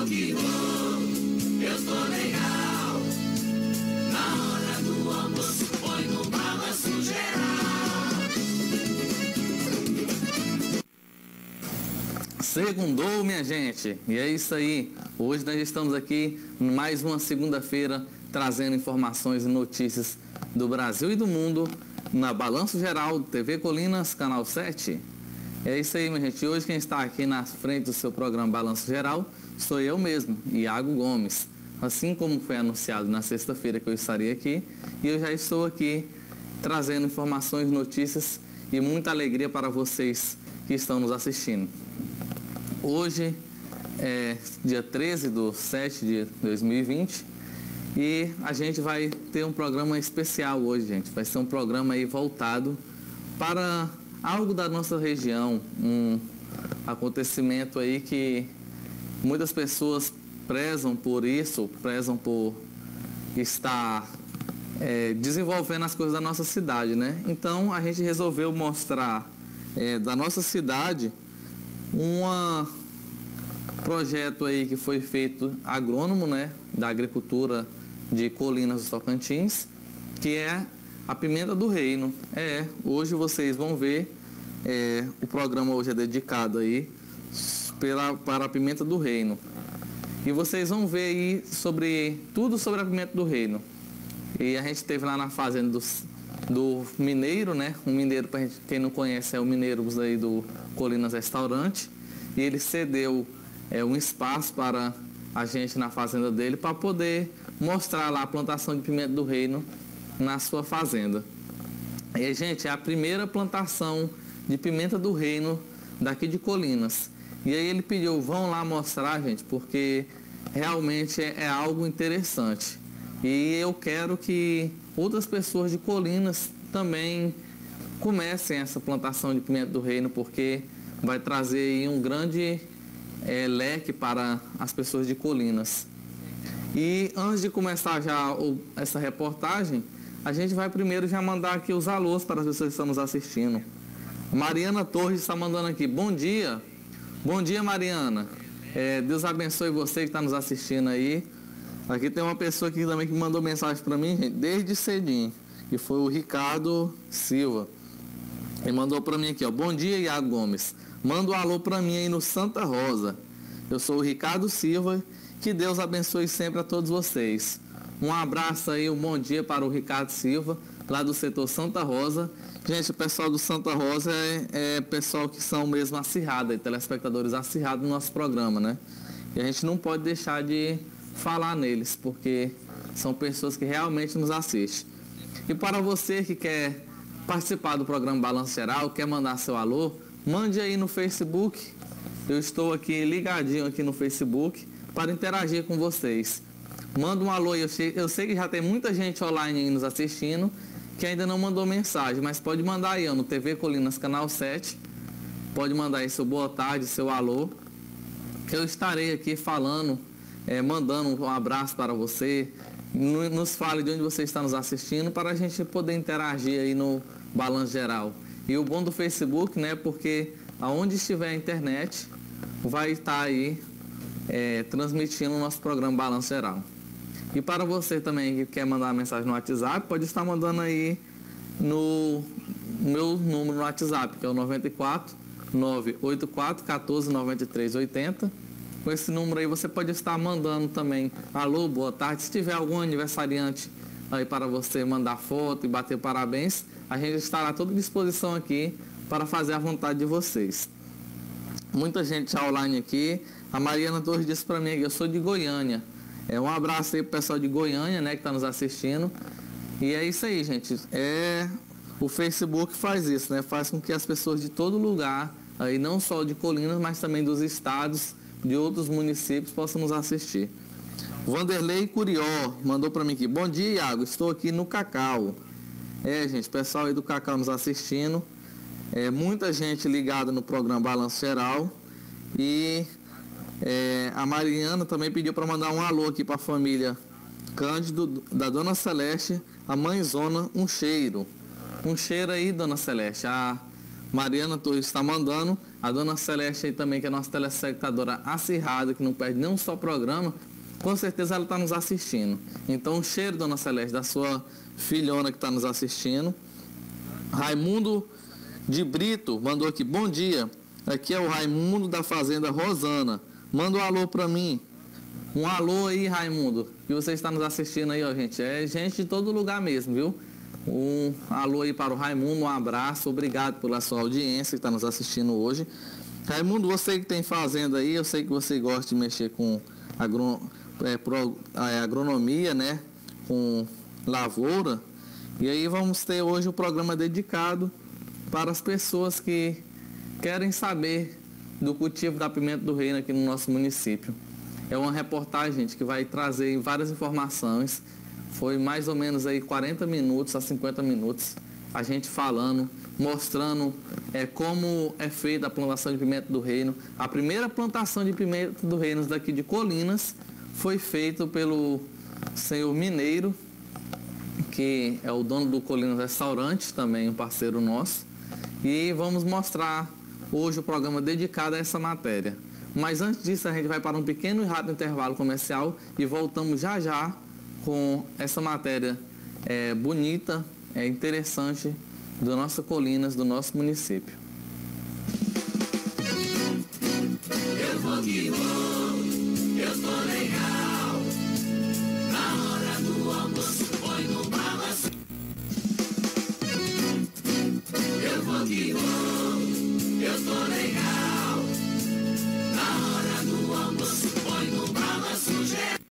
eu legal. Na hora do almoço põe no balanço geral. Segundou, minha gente. E é isso aí. Hoje nós estamos aqui mais uma segunda-feira trazendo informações e notícias do Brasil e do mundo na Balanço Geral TV Colinas, canal 7. É isso aí, minha gente. Hoje quem está aqui na frente do seu programa Balanço Geral sou eu mesmo, Iago Gomes. Assim como foi anunciado na sexta-feira que eu estaria aqui, e eu já estou aqui trazendo informações, notícias e muita alegria para vocês que estão nos assistindo. Hoje é dia 13 de 7 de 2020 e a gente vai ter um programa especial hoje, gente. Vai ser um programa aí voltado para algo da nossa região, um acontecimento aí que muitas pessoas prezam por isso, prezam por estar é, desenvolvendo as coisas da nossa cidade, né? Então a gente resolveu mostrar é, da nossa cidade um projeto aí que foi feito agrônomo, né, da agricultura de Colinas do Tocantins, que é a pimenta do reino. É, hoje vocês vão ver, é, o programa hoje é dedicado aí pela, para a pimenta do reino. E vocês vão ver aí sobre tudo sobre a pimenta do reino. E a gente esteve lá na fazenda do, do Mineiro, né? Um mineiro, para quem não conhece, é o mineiro aí do Colinas Restaurante. E ele cedeu é, um espaço para a gente na fazenda dele para poder mostrar lá a plantação de pimenta do reino na sua fazenda. E, gente, é a primeira plantação de pimenta do reino daqui de Colinas. E aí ele pediu, vão lá mostrar, gente, porque realmente é, é algo interessante. E eu quero que outras pessoas de Colinas também comecem essa plantação de pimenta do reino, porque vai trazer um grande é, leque para as pessoas de Colinas. E antes de começar já o, essa reportagem, a gente vai primeiro já mandar aqui os alôs para as pessoas que estão nos assistindo. Mariana Torres está mandando aqui, bom dia. Bom dia, Mariana. É, Deus abençoe você que está nos assistindo aí. Aqui tem uma pessoa aqui também que mandou mensagem para mim, gente, desde cedinho, que foi o Ricardo Silva. Ele mandou para mim aqui, ó. Bom dia, Iago Gomes. Manda um alô para mim aí no Santa Rosa. Eu sou o Ricardo Silva. Que Deus abençoe sempre a todos vocês. Um abraço aí, um bom dia para o Ricardo Silva, lá do setor Santa Rosa. Gente, o pessoal do Santa Rosa é, é pessoal que são mesmo acirrados, telespectadores acirrados no nosso programa, né? E a gente não pode deixar de falar neles, porque são pessoas que realmente nos assistem. E para você que quer participar do programa Balanço Geral, quer mandar seu alô, mande aí no Facebook. Eu estou aqui ligadinho aqui no Facebook para interagir com vocês. Manda um alô, eu sei, eu sei que já tem muita gente online nos assistindo que ainda não mandou mensagem, mas pode mandar aí ó, no TV Colinas Canal 7. Pode mandar aí seu boa tarde, seu alô. Que eu estarei aqui falando, é, mandando um abraço para você. Nos fale de onde você está nos assistindo para a gente poder interagir aí no balanço geral. E o bom do Facebook, né? Porque aonde estiver a internet, vai estar aí é, transmitindo o nosso programa Balanço Geral. E para você também que quer mandar mensagem no WhatsApp, pode estar mandando aí no meu número no WhatsApp, que é o 94 984 14 93 80. Com esse número aí você pode estar mandando também alô, boa tarde. Se tiver algum aniversariante aí para você mandar foto e bater parabéns, a gente estará à toda disposição aqui para fazer a vontade de vocês. Muita gente online aqui. A Mariana Torres disse para mim que eu sou de Goiânia. É, um abraço aí pro pessoal de Goiânia, né, que está nos assistindo. E é isso aí, gente. É, o Facebook faz isso, né? Faz com que as pessoas de todo lugar, aí não só de Colinas, mas também dos estados, de outros municípios, possam nos assistir. Vanderlei Curió mandou para mim aqui. Bom dia, Iago. Estou aqui no Cacau. É, gente, pessoal aí do Cacau nos assistindo. É, muita gente ligada no programa Balanço Geral. E é, a Mariana também pediu para mandar um alô aqui para a família Cândido, da Dona Celeste, a mãezona, um cheiro. Um cheiro aí, Dona Celeste. A Mariana Torres está mandando. A dona Celeste aí também, que é nossa telespectadora acirrada, que não perde nenhum só programa. Com certeza ela está nos assistindo. Então, um cheiro, dona Celeste, da sua filhona que está nos assistindo. Raimundo de Brito mandou aqui, bom dia. Aqui é o Raimundo da Fazenda Rosana. Manda um alô para mim. Um alô aí, Raimundo, que você está nos assistindo aí, ó, gente. É gente de todo lugar mesmo, viu? Um alô aí para o Raimundo, um abraço, obrigado pela sua audiência que está nos assistindo hoje. Raimundo, você que tem fazenda aí, eu sei que você gosta de mexer com agron, é, pro, é, agronomia, né? Com lavoura. E aí vamos ter hoje um programa dedicado para as pessoas que querem saber do cultivo da pimenta do reino aqui no nosso município. É uma reportagem gente, que vai trazer várias informações. Foi mais ou menos aí 40 minutos a 50 minutos a gente falando, mostrando é, como é feita a plantação de pimenta do reino. A primeira plantação de pimenta do reino daqui de Colinas foi feita pelo senhor Mineiro, que é o dono do Colinas Restaurante, também um parceiro nosso. E vamos mostrar hoje o programa dedicado a essa matéria. Mas antes disso, a gente vai para um pequeno e rápido intervalo comercial e voltamos já já com essa matéria é, bonita, é interessante, das nossas colinas, do nosso município.